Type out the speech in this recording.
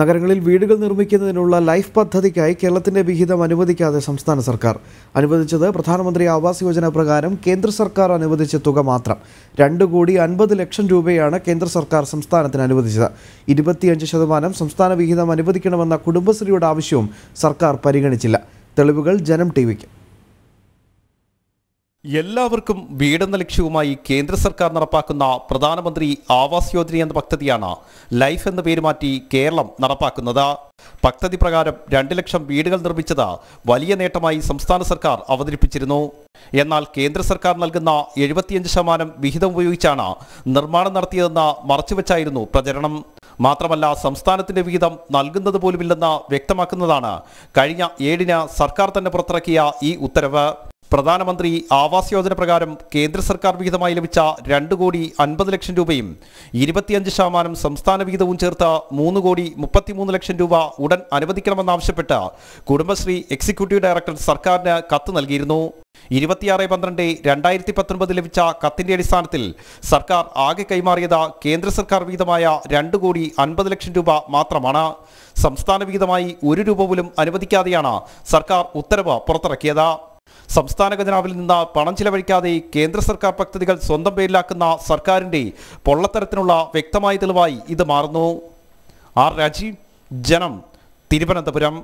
നഗരങ്ങളിൽ വീടുകൾ നിർമ്മിക്കുന്നതിനുള്ള ലൈഫ് പദ്ധതിക്കായി കേരളത്തിന്റെ വിഹിതം അനുവദിക്കാതെ സംസ്ഥാന സർക്കാർ. അനുവദിച്ചത് പ്രധാനമന്ത്രി ആവാസ് യോജന പ്രകാരം കേന്ദ്ര സർക്കാർ അനുവദിച്ച തുക മാത്രം. രണ്ട് കോടി അൻപത് ലക്ഷം രൂപയാണ് കേന്ദ്ര സർക്കാർ സംസ്ഥാനത്തിന് അനുവദിച്ചത്. ഇരുപത്തിയഞ്ച് ശതമാനം സംസ്ഥാന വിഹിതം അനുവദിക്കണമെന്ന കുടുംബശ്രീയുടെ ആവശ്യവും സർക്കാർ പരിഗണിച്ചില്ല. തെളിവുകൾ ജനം ടി വിക്ക്. എല്ലാവർക്കും വീടെന്ന ലക്ഷ്യവുമായി കേന്ദ്ര സർക്കാർ നടപ്പാക്കുന്ന പ്രധാനമന്ത്രി ആവാസ് യോജന എന്ന പദ്ധതിയാണ് ലൈഫ് എന്ന പേര് മാറ്റി കേരളം നടപ്പാക്കുന്നത്. പദ്ധതി പ്രകാരം രണ്ട് ലക്ഷം വീടുകൾ നിർമ്മിച്ചത് വലിയ നേട്ടമായി സംസ്ഥാന സർക്കാർ അവതരിപ്പിച്ചിരുന്നു. എന്നാൽ കേന്ദ്ര സർക്കാർ നൽകുന്ന എഴുപത്തിയഞ്ച് ശതമാനം വിഹിതം ഉപയോഗിച്ചാണ് നിർമ്മാണം നടത്തിയതെന്ന് മറച്ചുവെച്ചായിരുന്നു പ്രചരണം. മാത്രമല്ല സംസ്ഥാനത്തിന്റെ വിഹിതം നൽകുന്നത് പോലുമില്ലെന്ന് വ്യക്തമാക്കുന്നതാണ് കഴിഞ്ഞ ഏഴിന് സർക്കാർ തന്നെ പുറത്തിറക്കിയ ഈ ഉത്തരവ്. പ്രധാനമന്ത്രി ആവാസ് യോജന പ്രകാരം കേന്ദ്ര സർക്കാർ വിഹിതമായി ലഭിച്ച രണ്ട് കോടി അൻപത് ലക്ഷം രൂപയും ഇരുപത്തിയഞ്ച് ശതമാനം സംസ്ഥാന വിഹിതവും ചേർത്ത് മൂന്ന് കോടി മുപ്പത്തിമൂന്ന് ലക്ഷം രൂപ ഉടൻ അനുവദിക്കണമെന്നാവശ്യപ്പെട്ട് കുടുംബശ്രീ എക്സിക്യൂട്ടീവ് ഡയറക്ടർ സർക്കാരിന് കത്ത് നൽകിയിരുന്നു. ഇരുപത്തിയാറ് പന്ത്രണ്ട് രണ്ടായിരത്തി പത്തൊൻപത് ലഭിച്ച കത്തിന്റെ അടിസ്ഥാനത്തിൽ സർക്കാർ ആകെ കൈമാറിയത് കേന്ദ്ര സർക്കാർ വിഹിതമായ രണ്ട് കോടി അൻപത് ലക്ഷം രൂപ മാത്രമാണ്. സംസ്ഥാന വിഹിതമായി ഒരു രൂപ പോലും അനുവദിക്കാതെയാണ് സർക്കാർ ഉത്തരവ് പുറത്തിറക്കിയത്. സംസ്ഥാന ഖജനാവിൽ നിന്ന് പണം ചിലവഴിക്കാതെ കേന്ദ്ര സർക്കാർ പദ്ധതികൾ സ്വന്തം പേരിലാക്കുന്ന സർക്കാരിന്റെ പൊള്ളത്തരത്തിനുള്ള വ്യക്തമായ തെളിവായി ഇത് മാറുന്നു. ആർ രാജീവ് ജനം തിരുവനന്തപുരം.